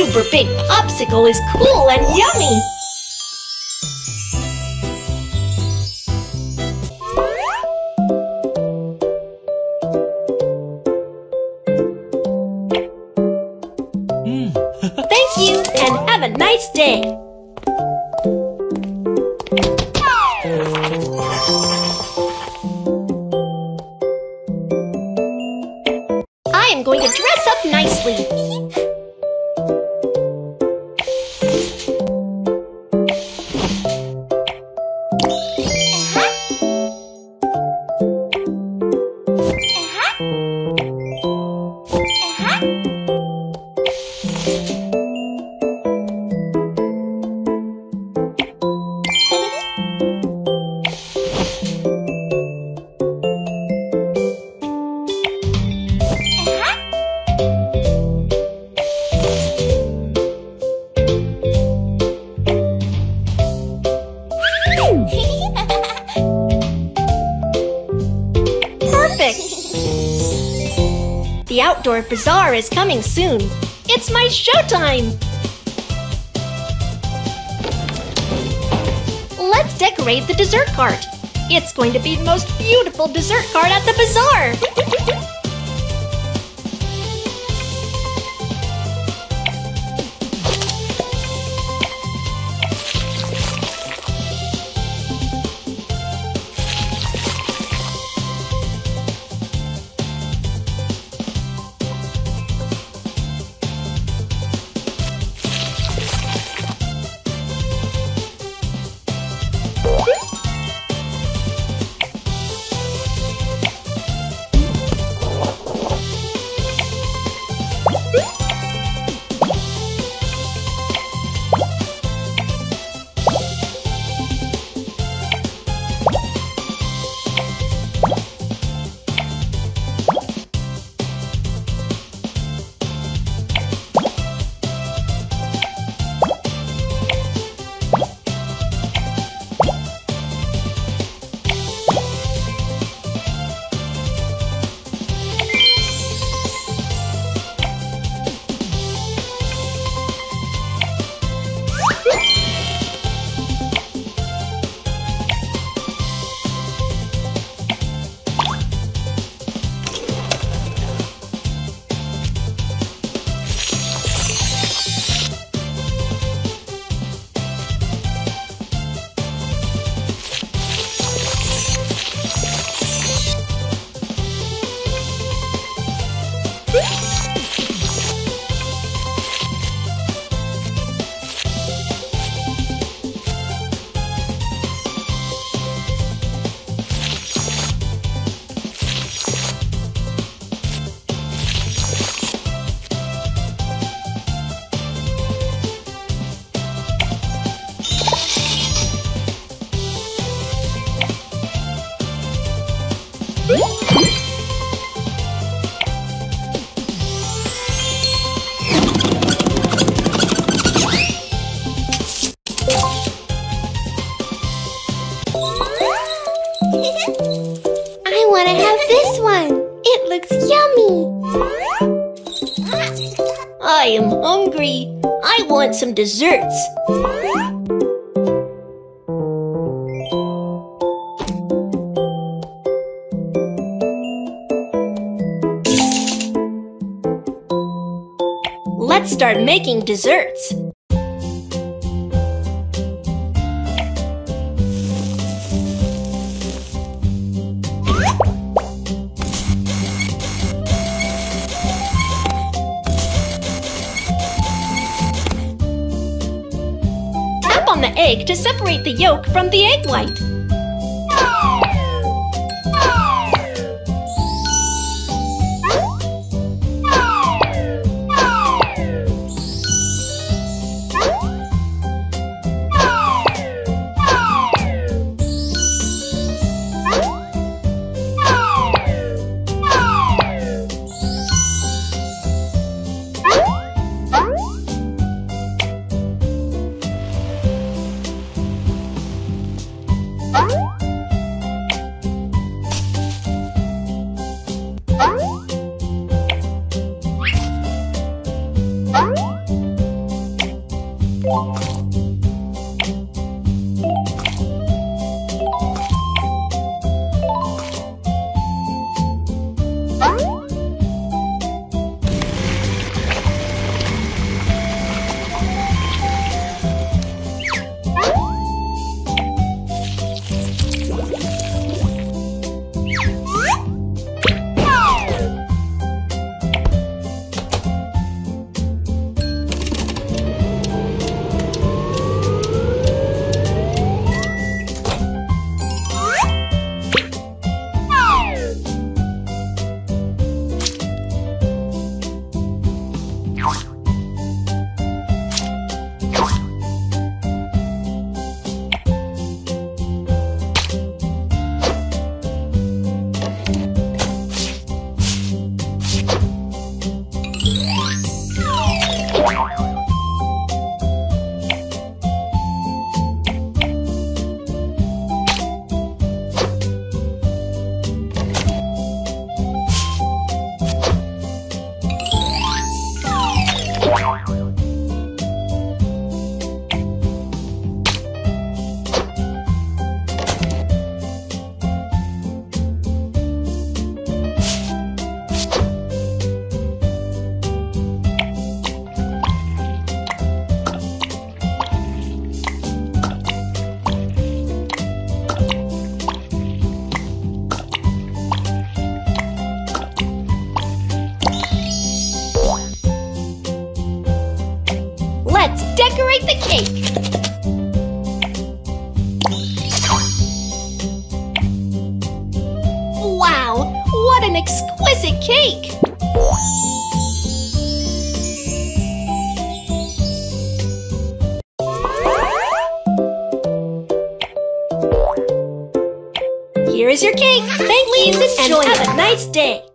Super big popsicle is cool and yummy. Thank you and have a nice day. I am going to dress up nicely. Perfect! The outdoor bazaar is coming soon. It's my showtime! Let's decorate the dessert cart. It's going to be the most beautiful dessert cart at the bazaar. want some desserts. Let's start making desserts. Egg to separate the yolk from the egg white. An exquisite cake! Here is your cake. Thank you, and have a nice day.